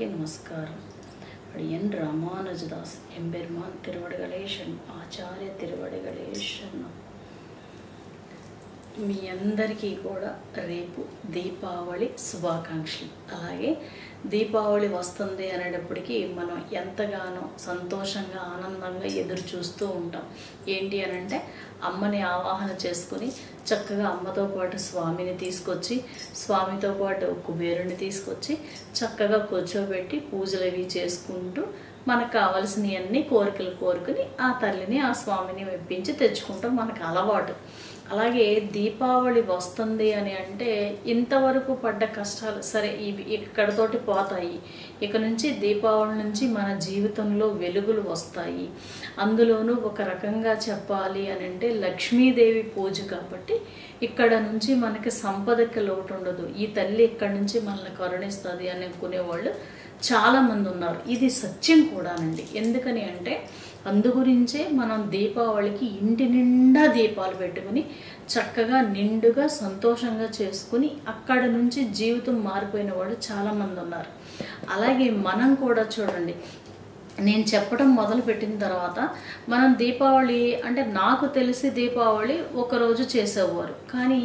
அடியார்களுக்கே நமஸ்காரம் அடியன் ராமானுஜதாஸ் எம்பெருமான் திருவடிகளேஷன் ఆచార్య తిరువడిగళేషన్ మీ అందరికీ కూడా రేపు దీపావళి శుభాకాంక్షలు అలాగే దీపావళి వస్తుంది అనేటప్పటికీ మనం ఎంతగానో సంతోషంగా ఆనందంగా ఎదురు చూస్తూ ఉంటాం. ఏంటి అని అంటే అమ్మని ఆవాహన చేసుకుని చక్కగా అమ్మతో పాటు స్వామిని తీసుకొచ్చి స్వామితో పాటు కుబేరుని తీసుకొచ్చి చక్కగా కూర్చోబెట్టి పూజలు అవి చేసుకుంటూ మనకు కావలసినవన్నీ కోరికలు కోరుకుని ఆ తల్లిని ఆ స్వామిని మెప్పించి తెచ్చుకుంటాం. మనకు అలవాటు. అలాగే దీపావళి వస్తుంది అని అంటే ఇంతవరకు పడ్డ కష్టాలు. సరే ఇవి ఇక్కడతోటి పోతాయి. ఇక నుంచి దీపావళి నుంచి మన జీవితంలో వెలుగులు వస్తాయి. అందులోనూ ఒక రకంగా చెప్పాలి అని అంటే లక్ష్మీదేవి పూజ కాబట్టి ఇక్కడ నుంచి మనకి సంపదకి లోటు ఉండదు ఈ తల్లి ఇక్కడ నుంచి మనల్ని కరుణిస్తుంది అని అనుకునేవాళ్ళు చాలామంది ఉన్నారు. ఇది సత్యం కూడానండి. ఎందుకని అంటే అందుగురించే మనం దీపావళికి ఇంటి నిండా దీపాలు పెట్టుకుని చక్కగా నిండుగా సంతోషంగా చేసుకుని అక్కడ నుంచి జీవితం మారిపోయిన వాళ్ళు చాలామంది ఉన్నారు. అలాగే మనం కూడా చూడండి. నేను చెప్పడం మొదలు పెట్టిన తర్వాత మనం దీపావళి అంటే నాకు తెలిసి దీపావళి ఒకరోజు చేసేవారు. కానీ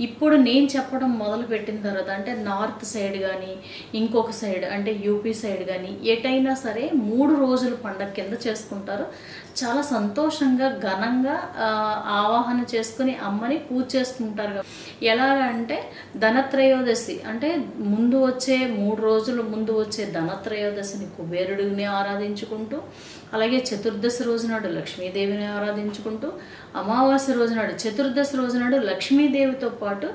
ఇప్పుడు నేను చెప్పడం మొదలు పెట్టిన తర్వాత అంటే నార్త్ సైడ్ కానీ ఇంకొక సైడ్ అంటే యూపీ సైడ్ కానీ ఎటైనా సరే మూడు రోజులు పండగ కింద చేసుకుంటారు. చాలా సంతోషంగా ఘనంగా ఆవాహన చేసుకుని అమ్మని పూజ చేసుకుంటారు. ఎలాగంటే ధనత్రయోదశి అంటే ముందు వచ్చే మూడు రోజులు ముందు వచ్చే ధనత్రయోదశిని కుబేరుడిని ఆరాధించుకుంటూ అలాగే చతుర్దశి రోజు నాడు లక్ష్మీదేవిని ఆరాధించుకుంటూ అమావాస్య రోజు నాడు చతుర్దశి రోజు నాడు లక్ష్మీదేవితో పాటు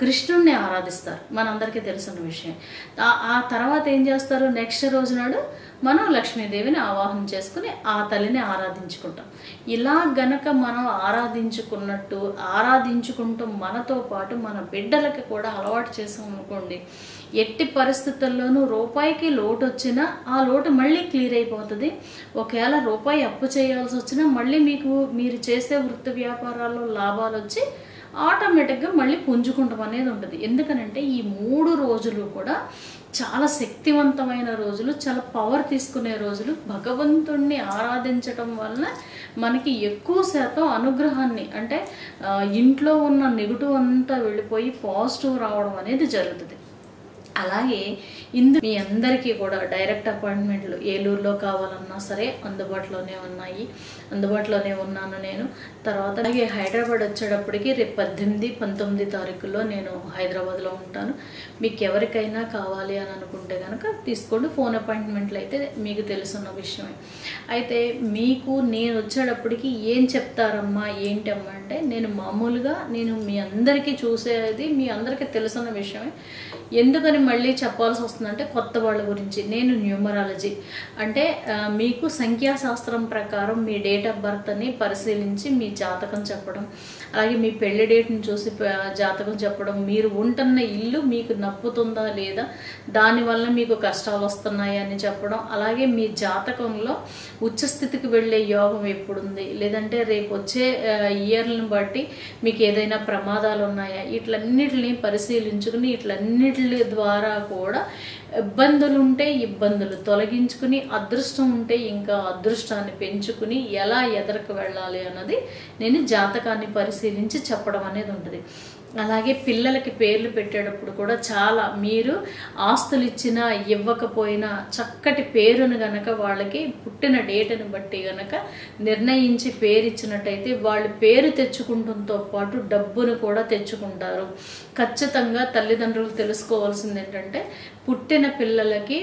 కృష్ణుణ్ణి ఆరాధిస్తారు. మనందరికీ తెలిసిన విషయం. ఆ తర్వాత ఏం చేస్తారు? నెక్స్ట్ రోజు నాడు మనం లక్ష్మీదేవిని ఆవాహన చేసుకుని ఆ తల్లిని ఆరాధించుకుంటాం. ఇలా గనక మనం ఆరాధించుకున్నట్టు ఆరాధించుకుంటూ మనతో పాటు మన బిడ్డలకి కూడా అలవాటు చేసాం అనుకోండి ఎట్టి పరిస్థితుల్లోనూ రూపాయికి లోటు వచ్చినా ఆ లోటు మళ్ళీ క్లియర్ అయిపోతుంది. ఒకవేళ రూపాయి అప్పు చేయాల్సి వచ్చినా మళ్ళీ మీకు మీరు చేసే వృత్తి వ్యాపారాల్లో లాభాలు వచ్చి ఆటోమేటిక్గా మళ్ళీ పుంజుకుంటాం అనేది ఉంటుంది. ఎందుకనంటే ఈ మూడు రోజులు కూడా చాలా శక్తివంతమైన రోజులు చాలా పవర్ తీసుకునే రోజులు. భగవంతుణ్ణి ఆరాధించటం వలన మనకి ఎక్కువ శాతం అనుగ్రహాన్ని అంటే ఇంట్లో ఉన్న నెగిటివ్ అంతా వెళ్ళిపోయి పాజిటివ్ రావడం అనేది జరుగుతుంది. అలాగే ఇందు మీ అందరికీ కూడా డైరెక్ట్ అపాయింట్మెంట్లు ఏలూరులో కావాలన్నా సరే అందుబాటులోనే ఉన్నాయి. అందుబాటులోనే ఉన్నాను నేను. తర్వాత అలాగే హైదరాబాద్ వచ్చేటప్పటికి రేపు పద్దెనిమిది పంతొమ్మిది తారీఖులో నేను హైదరాబాద్లో ఉంటాను. మీకు ఎవరికైనా కావాలి అని అనుకుంటే కనుక తీసుకోండి. ఫోన్ అపాయింట్మెంట్లు అయితే మీకు తెలుసున్న విషయమే. అయితే మీకు నేను వచ్చేటప్పటికి ఏం చెప్తారమ్మా ఏంటమ్మా అంటే నేను మామూలుగా నేను మీ అందరికీ చూసేది మీ అందరికీ తెలుసున్న విషయమే. ఎందుకని మళ్ళీ చెప్పాల్సి వస్తుందంటే కొత్త వాళ్ళ గురించి. నేను న్యూమరాలజీ. అంటే మీకు సంఖ్యాశాస్త్రం ప్రకారం మీ డేట్ ఆఫ్ బర్త్ని పరిశీలించి మీ జాతకం చెప్పడం. అలాగే మీ పెళ్ళి డేట్ని చూసి జాతకం చెప్పడం మీరు ఉంటున్న ఇల్లు మీకు నప్పుతుందా లేదా దానివల్ల మీకు కష్టాలు వస్తున్నాయా అని చెప్పడం అలాగే మీ జాతకంలో ఉచ్చస్థితికి వెళ్ళే యోగం ఎప్పుడుంది? లేదంటే రేపు వచ్చే ఇయర్లను బట్టి మీకు ఏదైనా ప్రమాదాలు ఉన్నాయా? ఇట్లన్నిటిని పరిశీలించుకుని ఇట్లన్నిటి ద్వారా కూడా ఇబ్బందులు ఉంటే ఇబ్బందులు తొలగించుకుని అదృష్టం ఉంటే ఇంకా అదృష్టాన్ని పెంచుకుని ఎలా ఎదరకు వెళ్ళాలి అన్నది నేను జాతకాన్ని పరిశీలించి చెప్పడం అనేది ఉంటుంది. అలాగే పిల్లలకి పేర్లు పెట్టేటప్పుడు కూడా చాలా మీరు ఆస్తులు ఇచ్చినా ఇవ్వకపోయినా చక్కటి పేరును గనక వాళ్ళకి పుట్టిన డేట్ని బట్టి గనక నిర్ణయించి పేరు ఇచ్చినట్టయితే వాళ్ళు పేరు తెచ్చుకుంటంతో పాటు డబ్బును కూడా తెచ్చుకుంటారు. ఖచ్చితంగా తల్లిదండ్రులు తెలుసుకోవాల్సింది ఏంటంటే పుట్టిన పిల్లలకి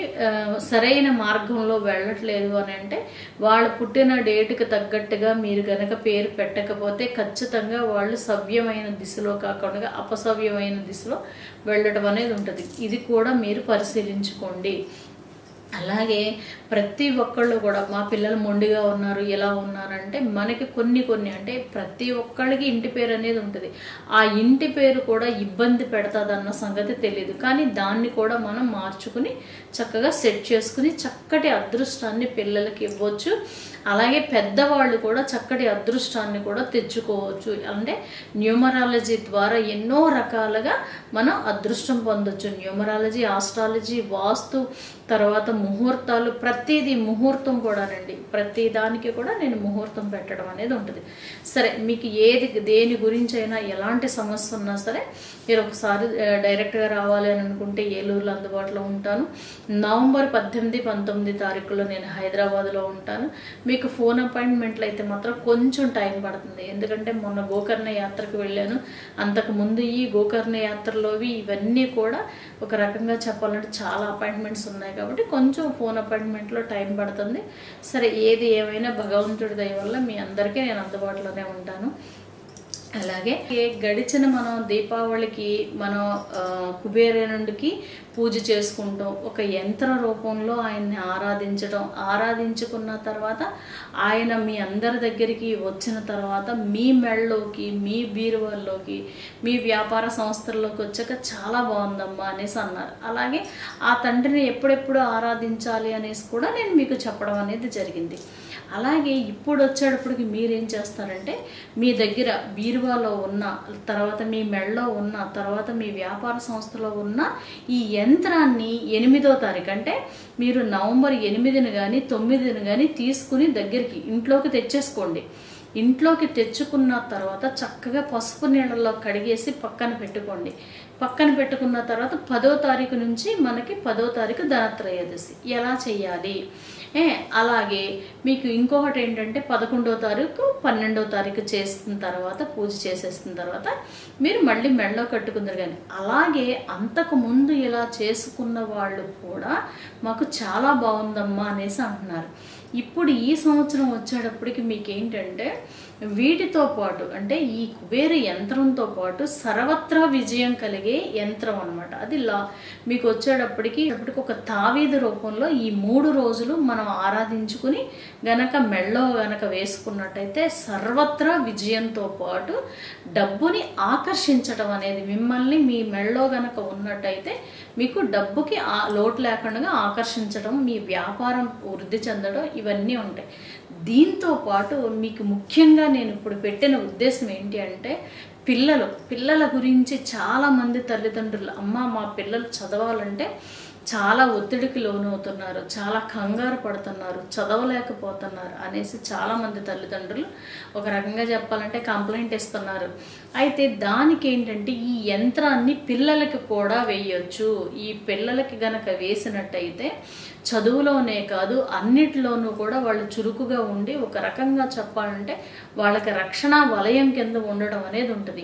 సరైన మార్గంలో వెళ్ళట్లేదు అని అంటే వాళ్ళు పుట్టిన డేట్కి తగ్గట్టుగా మీరు గనక పేరు పెట్టకపోతే ఖచ్చితంగా వాళ్ళు సవ్యమైన దిశలో కాకుండా అపసవ్యమైన దిశలో వెళ్ళడం అనేది ఉంటుంది. ఇది కూడా మీరు పరిశీలించుకోండి. అలాగే ప్రతి ఒక్కళ్ళు కూడా మా పిల్లలు మొండిగా ఉన్నారు ఎలా ఉన్నారంటే మనకి కొన్ని కొన్ని అంటే ప్రతి ఒక్కళ్ళకి ఇంటి పేరు అనేది ఉంటుంది. ఆ ఇంటి పేరు కూడా ఇబ్బంది పెడతాదన్న సంగతి తెలియదు కానీ దాన్ని కూడా మనం మార్చుకుని చక్కగా సెట్ చేసుకుని చక్కటి అదృష్టాన్ని పిల్లలకి ఇవ్వచ్చు. అలాగే పెద్దవాళ్ళు కూడా చక్కటి అదృష్టాన్ని కూడా తెచ్చుకోవచ్చు. అంటే న్యూమరాలజీ ద్వారా ఎన్నో రకాలుగా మనం అదృష్టం పొందొచ్చు. న్యూమరాలజీ ఆస్ట్రాలజీ వాస్తు తర్వాత ముహూర్తాలు ప్రతిదీ ముహూర్తం కూడా రండి ప్రతి దానికి కూడా నేను ముహూర్తం పెట్టడం అనేది ఉంటుంది. సరే మీకు ఏది దేని గురించి అయినా ఎలాంటి సమస్య ఉన్నా సరే మీరు ఒకసారి డైరెక్ట్గా రావాలి అని అనుకుంటే ఏలూరులో అందుబాటులో ఉంటాను. నవంబర్ పద్దెనిమిది పంతొమ్మిది తారీఖులో నేను హైదరాబాద్లో ఉంటాను. మీకు ఫోన్ అపాయింట్మెంట్లు అయితే మాత్రం కొంచెం టైం పడుతుంది. ఎందుకంటే మొన్న గోకర్ణ యాత్రకు వెళ్ళాను. అంతకు ముందు ఈ గోకర్ణ యాత్రలోవి ఇవన్నీ కూడా ఒక రకంగా చెప్పాలంటే చాలా అపాయింట్మెంట్స్ ఉన్నాయి కాబట్టి కొంచెం ఫోన్ అపాయింట్మెంట్లో టైం పడుతుంది. సరే ఏది ఏమైనా భగవంతుడి దయ వల్ల మీ అందరికీ నేను అందుబాటులోనే ఉంటాను. అలాగే గడిచిన మనం దీపావళికి మనం కుబేరేనుడికి పూజ చేసుకుంటాం ఒక యంత్ర రూపంలో ఆయన్ని ఆరాధించడం ఆరాధించుకున్న తర్వాత ఆయన మీ అందరి దగ్గరికి వచ్చిన తర్వాత మీ మెళ్ళలోకి మీ బీరువాల్లోకి మీ వ్యాపార సంస్థల్లోకి వచ్చాక చాలా బాగుందమ్మా అనేసి అన్నారు. అలాగే ఆ తండ్రిని ఎప్పుడెప్పుడు ఆరాధించాలి అనేసి కూడా నేను మీకు చెప్పడం అనేది జరిగింది. అలాగే ఇప్పుడు వచ్చేటప్పటికి మీరేం చేస్తారంటే మీ దగ్గర బీరువాలో ఉన్న తర్వాత మీ మెడలో ఉన్న తర్వాత మీ వ్యాపార సంస్థలో ఉన్న ఈ యంత్రాన్ని ఎనిమిదో తారీఖు అంటే మీరు నవంబర్ ఎనిమిదిని కానీ తొమ్మిదిని కానీ తీసుకుని దగ్గరికి ఇంట్లోకి తెచ్చేసుకోండి. ఇంట్లోకి తెచ్చుకున్న తర్వాత చక్కగా పసుపు నీళ్ళలో కడిగేసి పక్కన పెట్టుకోండి. పక్కన పెట్టుకున్న తర్వాత పదో తారీఖు నుంచి మనకి పదో తారీఖు ధనత్రయోదశి. ఎలా చేయాలి? ఏ అలాగే మీకు ఇంకొకటి ఏంటంటే పదకొండో తారీఖు పన్నెండో తారీఖు చేసిన తర్వాత పూజ చేసేసిన తర్వాత మీరు మళ్ళీ మెడలో కట్టుకుందరు కానీ అలాగే అంతకు ముందు ఇలా చేసుకున్న వాళ్ళు కూడా మాకు చాలా బాగుందమ్మా అనేసి అంటున్నారు. ఇప్పుడు ఈ సంవత్సరం వచ్చేటప్పటికి మీకు ఏంటంటే వీటితో పాటు అంటే ఈ కుబేర యంత్రంతో పాటు సర్వత్రా విజయం కలిగే యంత్రం అనమాట అది లా మీకు వచ్చేటప్పటికి అప్పటికి ఒక తావీదు రూపంలో ఈ మూడు రోజులు మనం ఆరాధించుకుని గనక మెళ్ళో గనక వేసుకున్నట్టయితే సర్వత్రా విజయంతో పాటు డబ్బుని ఆకర్షించటం అనేది మిమ్మల్ని మీ మెళ్ళో గనక ఉన్నట్టయితే మీకు డబ్బుకి లోటు లేకుండా ఆకర్షించడం మీ వ్యాపారం వృద్ధి చెందడం ఇవన్నీ ఉంటాయి. దీంతో పాటు మీకు ముఖ్యంగా నేను ఇప్పుడు పెట్టిన ఉద్దేశం ఏంటి అంటే పిల్లలు పిల్లల గురించి చాలామంది తల్లిదండ్రులు అమ్మ మా పిల్లలు చదవాలంటే చాలా ఒత్తిడికి లోనవుతున్నారు చాలా కంగారు పడుతున్నారు చదవలేకపోతున్నారు అనేసి చాలామంది తల్లిదండ్రులు ఒక రకంగా చెప్పాలంటే కంప్లైంట్ ఇస్తున్నారు. అయితే దానికి ఏంటంటే ఈ యంత్రాన్ని పిల్లలకి కూడా వేయొచ్చు. ఈ పిల్లలకి గనక వేసినట్టయితే చదువులోనే కాదు అన్నిటిలోనూ కూడా వాళ్ళు చురుకుగా ఉండి ఒక రకంగా చెప్పాలంటే వాళ్ళకి రక్షణ వలయం కింద ఉండడం అనేది ఉంటుంది.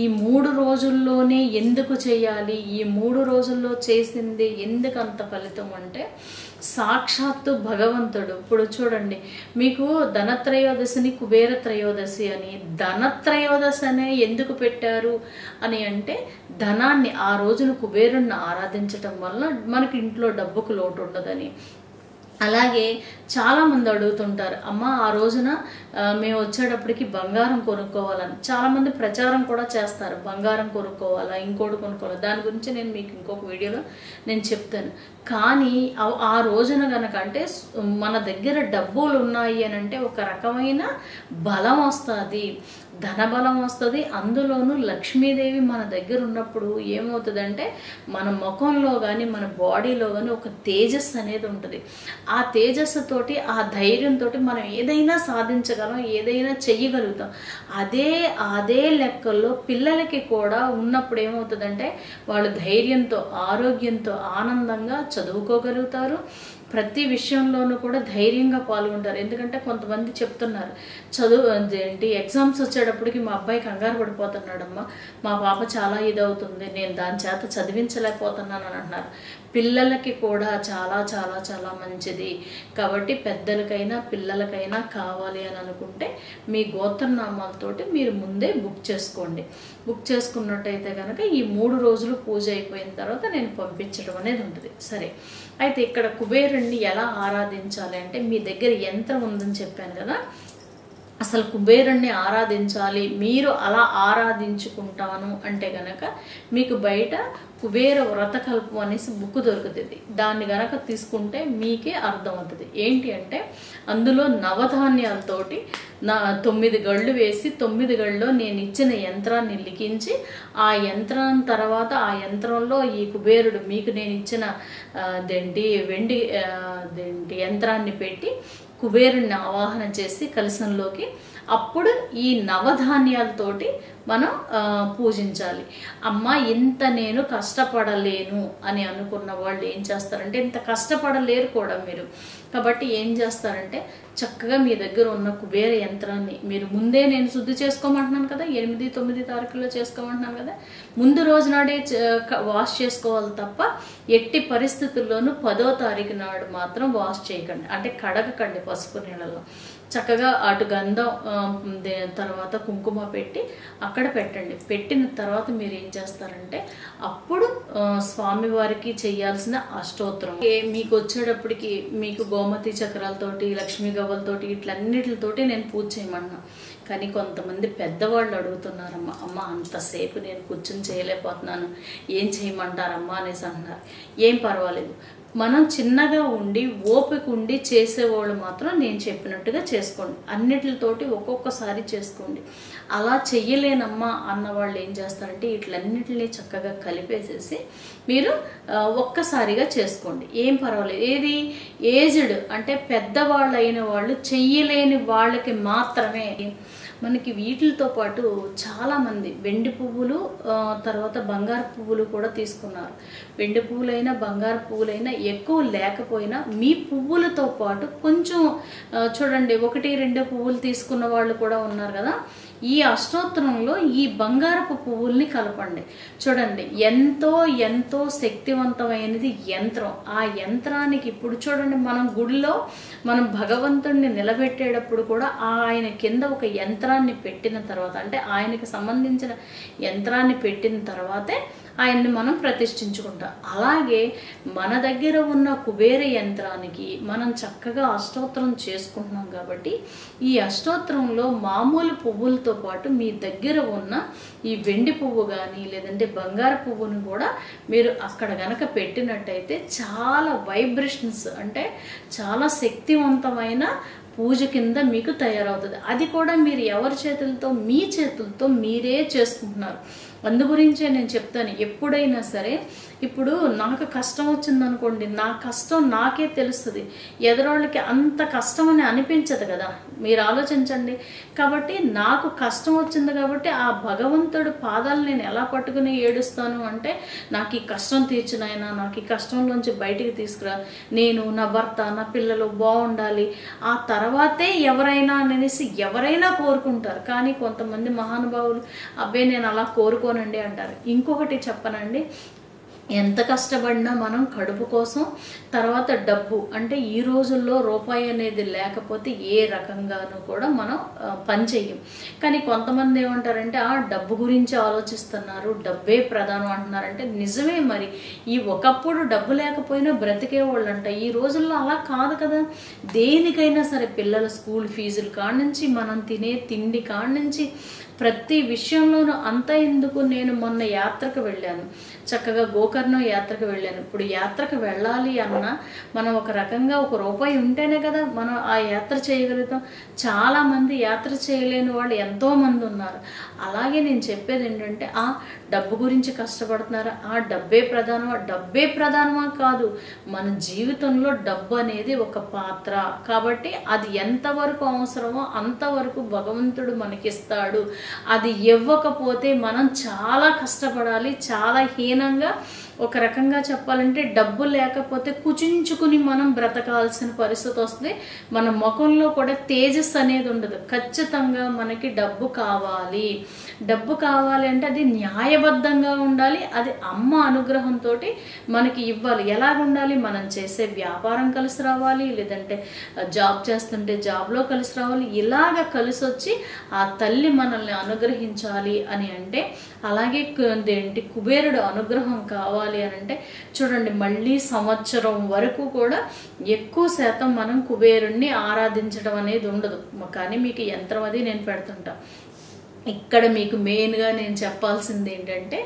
ఈ మూడు రోజుల్లోనే ఎందుకు చేయాలి? ఈ మూడు రోజుల్లో చేసింది ఎందుకు అంత ఫలితం అంటే సాక్షాత్తు భగవంతుడు. ఇప్పుడు చూడండి మీకు ధనత్రయోదశిని కుబేర త్రయోదశి అని ధనత్రయోదశి అనే ఎందుకు పెట్టారు అని అంటే ధనాన్ని ఆ రోజున కుబేరుణ్ణి ఆరాధించటం వల్ల మనకి ఇంట్లో డబ్బుకు లోటు ఉండదని. అలాగే చాలామంది అడుగుతుంటారు అమ్మ ఆ రోజున మేము వచ్చేటప్పటికి బంగారం కొనుక్కోవాలని. చాలామంది ప్రచారం కూడా చేస్తారు బంగారం కొనుక్కోవాలా? ఇంకోటి కొనుక్కోవాలా? దాని గురించి నేను మీకు ఇంకొక వీడియోలో నేను చెప్తాను. కానీ ఆ- రోజున గనక అంటే మన దగ్గర డబ్బులు ఉన్నాయి అని అంటే ఒక రకమైన బలం వస్తుంది. ధనబలం వస్తుంది. అందులోనూ లక్ష్మీదేవి మన దగ్గర ఉన్నప్పుడు ఏమవుతుందంటే మన ముఖంలో కానీ మన బాడీలో కానీ ఒక తేజస్ అనేది ఉంటుంది. ఆ తేజస్సుతోటి ఆ ధైర్యంతో మనం ఏదైనా సాధించగలం ఏదైనా చెయ్యగలుగుతాం. అదే అదే లెక్కల్లో పిల్లలకి కూడా ఉన్నప్పుడు ఏమవుతుందంటే వాళ్ళు ధైర్యంతో ఆరోగ్యంతో ఆనందంగా చదువుకోగలుగుతారు. ప్రతి విషయంలోనూ కూడా ధైర్యంగా పాల్గొంటారు. ఎందుకంటే కొంతమంది చెప్తున్నారు చదువు ఏంటి ఎగ్జామ్స్ వచ్చేటప్పటికి మా అబ్బాయి కంగారు పడిపోతున్నాడమ్మా మా పాప చాలా ఇదవుతుంది నేను దాని చేత చదివించలేకపోతున్నాను అని అంటున్నారు. పిల్లలకి కూడా చాలా చాలా చాలా మంచిది. కాబట్టి పెద్దలకైనా పిల్లలకైనా కావాలి అని అనుకుంటే మీ గోత్రనామాలతోటి మీరు ముందే బుక్ చేసుకోండి. బుక్ చేసుకున్నట్టయితే కనుక ఈ మూడు రోజులు పూజ అయిపోయిన తర్వాత నేను పంపించడం అనేది ఉంటుంది. సరే. అయితే ఇక్కడ కుబేరుణ్ణి ఎలా ఆరాధించాలి అంటే మీ దగ్గర యంత్రం ఉందని చెప్పాను కదా అసలు కుబేరుణ్ణి ఆరాధించాలి మీరు అలా ఆరాధించుకుంటాను అంటే గనక మీకు బయట కుబేర వ్రతకల్పం అనేసి బుక్ దొరుకుతుంది. దాన్ని గనక తీసుకుంటే మీకే అర్థమవుతుంది. ఏంటి అంటే అందులో నవధాన్యాలతోటి నా తొమ్మిది గళ్ళు వేసి తొమ్మిది గళ్ళలో నేను ఇచ్చిన యంత్రాన్ని లిఖించి ఆ యంత్రం తర్వాత ఆ యంత్రంలో ఈ కుబేరుడు మీకు నేను ఇచ్చిన దేంటి వెండి దేంటి యంత్రాన్ని పెట్టి కుబేరుణ్ణి ఆవాహన చేసి కలశంలోకి అప్పుడు ఈ నవధాన్యాలతోటి మనం పూజించాలి. అమ్మ ఇంత నేను కష్టపడలేను అని అనుకున్న వాళ్ళు ఏం చేస్తారంటే ఇంత కష్టపడలేరు కూడా మీరు. కాబట్టి ఏం చేస్తారంటే చక్కగా మీ దగ్గర ఉన్న కుబేర యంత్రాన్ని మీరు ముందే నేను శుద్ధి చేసుకోమంటున్నాను కదా ఎనిమిది తొమ్మిది తారీఖులో చేసుకోమంటున్నాను కదా ముందు రోజు నాడే వాష్ చేసుకోవాలి తప్ప ఎట్టి పరిస్థితుల్లోనూ పదో తారీఖు నాడు మాత్రం వాష్ చేయకండి. అంటే కడగకండి పసుపు నీళ్ళలో. చక్కగా అటు గంధం తర్వాత కుంకుమ పెట్టి అక్కడ పెట్టండి. పెట్టిన తర్వాత మీరు ఏం చేస్తారంటే అప్పుడు స్వామివారికి చేయాల్సిన అష్టోత్తరం. మీకు వచ్చేటప్పటికి మీకు గోమతి చక్రాలతోటి లక్ష్మీ గవ్వలతోటి ఇట్లన్నిటితోటి నేను పూజ చేయమన్నా. కానీ కొంతమంది పెద్దవాళ్ళు అడుగుతున్నారమ్మా అమ్మ అంతసేపు నేను కూర్చొని చేయలేకపోతున్నాను. ఏం చేయమంటారమ్మా? అనేసి అన్నారు ఏం పర్వాలేదు. మనం చిన్నగా ఉండి ఓపిక ఉండి చేసేవాళ్ళు మాత్రం నేను చెప్పినట్టుగా చేసుకోండి. అన్నిటితోటి ఒక్కొక్కసారి చేసుకోండి. అలా చెయ్యలేనమ్మా అన్న వాళ్ళు ఏం చేస్తారంటే వీటిలన్నిటిని చక్కగా కలిపేసేసి మీరు ఒక్కసారిగా చేసుకోండి. ఏం పర్వాలేదు. ఏది ఏజ్డ్ అంటే పెద్దవాళ్ళు అయిన వాళ్ళు చెయ్యలేని వాళ్ళకి మాత్రమే మనకి వీటితో పాటు చాలామంది వెండి పువ్వులు తర్వాత బంగారు పువ్వులు కూడా తీసుకున్నారు. వెండి పువ్వులైనా బంగారు పువ్వులైనా ఎక్కువ లేకపోయినా మీ పువ్వులతో పాటు కొంచెం చూడండి ఒకటి రెండు పువ్వులు తీసుకున్న వాళ్ళు కూడా ఉన్నారు కదా. ఈ అష్టోత్తరంలో ఈ బంగారపు పువ్వుల్ని కలపండి. చూడండి ఎంతో ఎంతో శక్తివంతమైనది యంత్రం. ఆ యంత్రానికి ఇప్పుడు చూడండి మనం గుడిలో మనం భగవంతుడిని నిలబెట్టేటప్పుడు కూడా ఆయన కింద ఒక యంత్రాన్ని పెట్టిన తర్వాత అంటే ఆయనకి సంబంధించిన యంత్రాన్ని పెట్టిన తర్వాతే ఆయన్ని మనం ప్రతిష్ఠించుకుంటాం. అలాగే మన దగ్గర ఉన్న కుబేర యంత్రానికి మనం చక్కగా అష్టోత్తరం చేసుకుంటున్నాం కాబట్టి ఈ అష్టోత్తరంలో మామూలు పువ్వులతో పాటు మీ దగ్గర ఉన్న ఈ వెండి పువ్వు కానీ లేదంటే బంగారు పువ్వును కూడా మీరు అక్కడ కనుక పెట్టినట్టయితే చాలా వైబ్రేషన్స్ అంటే చాలా శక్తివంతమైన పూజ కింద మీకు తయారవుతుంది. అది కూడా మీరు ఎవరి చేతులతో మీ చేతులతో మీరే చేసుకుంటున్నారు. అందు గురించే నేను చెప్తాను. ఎప్పుడైనా సరే ఇప్పుడు నాకు కష్టం వచ్చిందనుకోండి నా కష్టం నాకే తెలుస్తుంది. ఎదరోళ్ళకి అంత కష్టం అని అనిపించదు కదా. మీరు ఆలోచించండి. కాబట్టి నాకు కష్టం వచ్చింది కాబట్టి ఆ భగవంతుడు పాదాలు నేను ఎలా పట్టుకుని ఏడుస్తాను అంటే నాకు ఈ కష్టం తీర్చినాయన నాకు ఈ కష్టంలోంచి బయటికి తీసుకురా. నేను నా భర్త నా పిల్లలు బాగుండాలి. ఆ తర్వాత తర్వాతే ఎవరైనా అనేసి ఎవరైనా కోరుకుంటారు. కానీ కొంతమంది మహానుభావులు అబ్బే నేను అలా కోరుకోనండి అంటారు. ఇంకొకటి చెప్పనండి ఎంత కష్టపడినా మనం కడుపు కోసం తర్వాత డబ్బు అంటే ఈ రోజుల్లో రూపాయి అనేది లేకపోతే ఏ రకంగానూ కూడా మనం ఆ, పని చెయ్యం. కానీ కొంతమంది ఏమంటారంటే ఆ డబ్బు గురించి ఆలోచిస్తున్నారు డబ్బే ప్రధానం అంటున్నారంటే నిజమే మరి. ఈ ఒకప్పుడు డబ్బు లేకపోయినా బ్రతికే వాళ్ళు అంట ఈ రోజుల్లో అలా కాదు కదా. దేనికైనా సరే పిల్లల స్కూల్ ఫీజులు కాడ నుంచి మనం తినే తిండి కాడ నుంచి ప్రతి విషయంలోనూ అంత ఎందుకు నేను మొన్న యాత్రకు వెళ్ళాను? చక్కగా గోకర్ణం యాత్రకు వెళ్ళాను. ఇప్పుడు యాత్రకు వెళ్ళాలి అన్న మనం ఒక రకంగా ఒక రూపాయి ఉంటేనే కదా మనం ఆ యాత్ర చేయగలుగుతాం. చాలామంది యాత్ర చేయలేని వాళ్ళు ఎంతోమంది ఉన్నారు. అలాగే నేను చెప్పేది ఏంటంటే ఆ డబ్బు గురించి కష్టపడుతున్నారా? ఆ డబ్బే ప్రధానమా? డబ్బే ప్రధానమా కాదు. మన జీవితంలో డబ్బు అనేది ఒక పాత్ర. కాబట్టి అది ఎంతవరకు అవసరమో అంతవరకు భగవంతుడు మనకిస్తాడు. అది ఇవ్వకపోతే మనం చాలా కష్టపడాలి చాలా హీనంగా ఒక రకంగా చెప్పాలంటే డబ్బు లేకపోతే కుచించుకుని మనం బ్రతకాల్సిన పరిస్థితి వస్తుంది. మన ముఖంలో కూడా తేజస్ అనేది ఉండదు. ఖచ్చితంగా మనకి డబ్బు కావాలి. డబ్బు కావాలి అంటే అది న్యాయబద్ధంగా ఉండాలి. అది అమ్మ అనుగ్రహంతో మనకి ఇవ్వాలి. ఎలా ఉండాలి మనం చేసే వ్యాపారం కలిసి రావాలి. లేదంటే జాబ్ చేస్తుంటే జాబ్లో కలిసి రావాలి. ఇలాగ కలిసి వచ్చి ఆ తల్లి మనల్ని అనుగ్రహించాలి అని అంటే అలాగే ఏంటి కుబేరుడు అనుగ్రహం కావాలి కావాలి అని అంటే చూడండి మళ్ళీ సంవత్సరం వరకు కూడా ఎక్కువ శాతం మనం కుబేరుణ్ణి ఆరాధించడం అనేది ఉండదు. కానీ మీకు యంత్రం అది నేను పెడుతుంటా. ఇక్కడ మీకు మెయిన్గా నేను చెప్పాల్సింది ఏంటంటే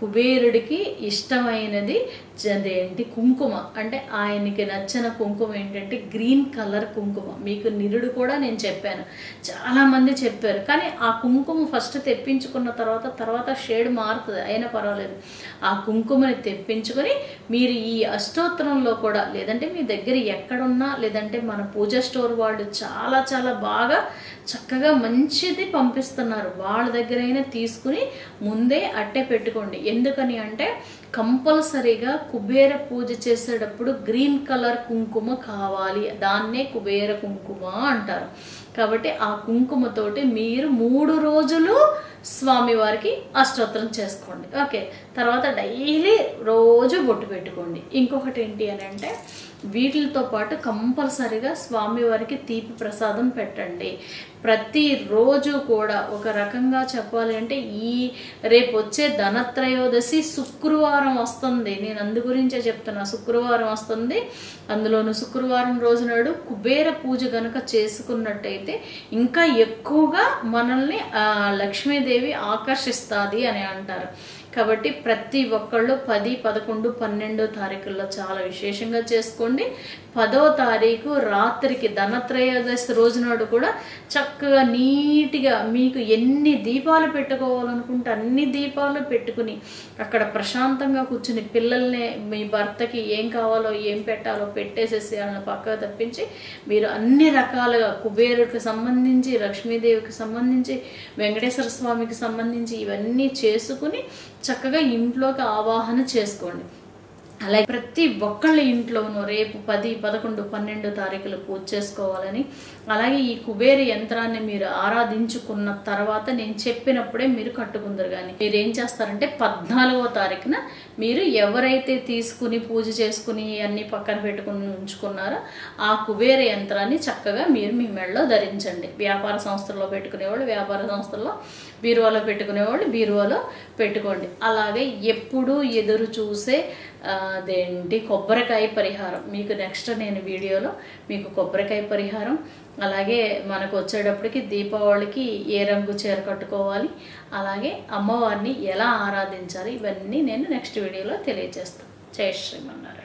కుబేరుడికి ఇష్టమైనది అదేంటి కుంకుమ. అంటే ఆయనకి నచ్చిన కుంకుమ ఏంటంటే గ్రీన్ కలర్ కుంకుమ. మీకు నిరుడు కూడా నేను చెప్పాను. చాలామంది చెప్పారు. కానీ ఆ కుంకుమ ఫస్ట్ తెప్పించుకున్న తర్వాత తర్వాత షేడ్ మారుతుంది. అయినా పర్వాలేదు. ఆ కుంకుమని తెప్పించుకొని మీరు ఈ అష్టోత్తరంలో కూడా లేదంటే మీ దగ్గర ఎక్కడున్నా లేదంటే మన పూజ స్టోర్ వాళ్ళు చాలా చాలా బాగా చక్కగా మంచిది పంపిస్తున్నారు. వాళ్ళ దగ్గరైనా తీసుకుని ముందే అట్టే పెట్టుకోండి. ఎందుకని అంటే కంపల్సరీగా కుబేర పూజ చేసేటప్పుడు గ్రీన్ కలర్ కుంకుమ కావాలి. దాన్నే కుబేర కుంకుమ అంటారు. కాబట్టి ఆ కుంకుమతోటి మీరు మూడు రోజులు స్వామివారికి అష్టోత్తరం చేసుకోండి. ఓకే. తర్వాత డైలీ రోజు బొట్టు పెట్టుకోండి. ఇంకొకటి ఏంటి అని అంటే వీటితో పాటు కంపల్సరిగా స్వామివారికి తీపి ప్రసాదం పెట్టండి. ప్రతిరోజు కూడా ఒక రకంగా చెప్పాలి అంటే ఈ రేపు వచ్చే ధనత్రయోదశి శుక్రవారం వస్తుంది. నేను అందు గురించే చెప్తున్నా. శుక్రవారం వస్తుంది. అందులోను శుక్రవారం రోజు నాడు కుబేర పూజ గనక చేసుకున్నట్టయితే ఇంకా ఎక్కువగా మనల్ని లక్ష్మీదేవి ఆకర్షిస్తుంది అని అంటారు. కాబట్టి ప్రతి ఒక్కళ్ళు పది పదకొండు పన్నెండో తారీఖుల్లో చాలా విశేషంగా చేసుకోండి. పదో తారీఖు రాత్రికి ధనత్రయోదశి రోజు నాడు కూడా చక్కగా నీట్గా మీకు ఎన్ని దీపాలు పెట్టుకోవాలనుకుంటే అన్ని దీపాలు పెట్టుకుని అక్కడ ప్రశాంతంగా కూర్చుని పిల్లల్ని మీ భర్తకి ఏం కావాలో ఏం పెట్టాలో పెట్టేసేసి వాళ్ళని పక్కకు తప్పించి మీరు అన్ని రకాలుగా కుబేరుడికి సంబంధించి లక్ష్మీదేవికి సంబంధించి వెంకటేశ్వర స్వామికి సంబంధించి ఇవన్నీ చేసుకుని చక్కగా ఇంట్లోకి ఆవాహన చేసుకోండి. అలాగే ప్రతి ఒక్కళ్ళ ఇంట్లోనూ రేపు పది పదకొండు పన్నెండు తారీఖులు పూజ చేసుకోవాలని అలాగే ఈ కుబేర యంత్రాన్ని మీరు ఆరాధించుకున్న తర్వాత నేను చెప్పినప్పుడే మీరు కట్టుకుందరు కానీ మీరు ఏం చేస్తారంటే పద్నాలుగో తారీఖున మీరు ఎవరైతే తీసుకుని పూజ చేసుకుని అన్ని పక్కన పెట్టుకుని ఉంచుకున్నారో ఆ కుబేర యంత్రాన్ని చక్కగా మీరు మీ మెడలో ధరించండి. వ్యాపార సంస్థల్లో పెట్టుకునేవాళ్ళు వ్యాపార సంస్థల్లో బీరువాలో పెట్టుకునేవాళ్ళు బీరువాలో పెట్టుకోండి. అలాగే ఎప్పుడూ ఎదురు చూసే అదేంటి కొబ్బరికాయ పరిహారం. మీకు నెక్స్ట్ నేను వీడియోలో మీకు కొబ్బరికాయ పరిహారం అలాగే మనకు వచ్చేటప్పటికి దీపావళికి ఏ రంగు చీర కట్టుకోవాలి అలాగే అమ్మవారిని ఎలా ఆరాధించాలి ఇవన్నీ నేను నెక్స్ట్ వీడియోలో తెలియజేస్తాను. జయ శ్రీమన్నారాయణ.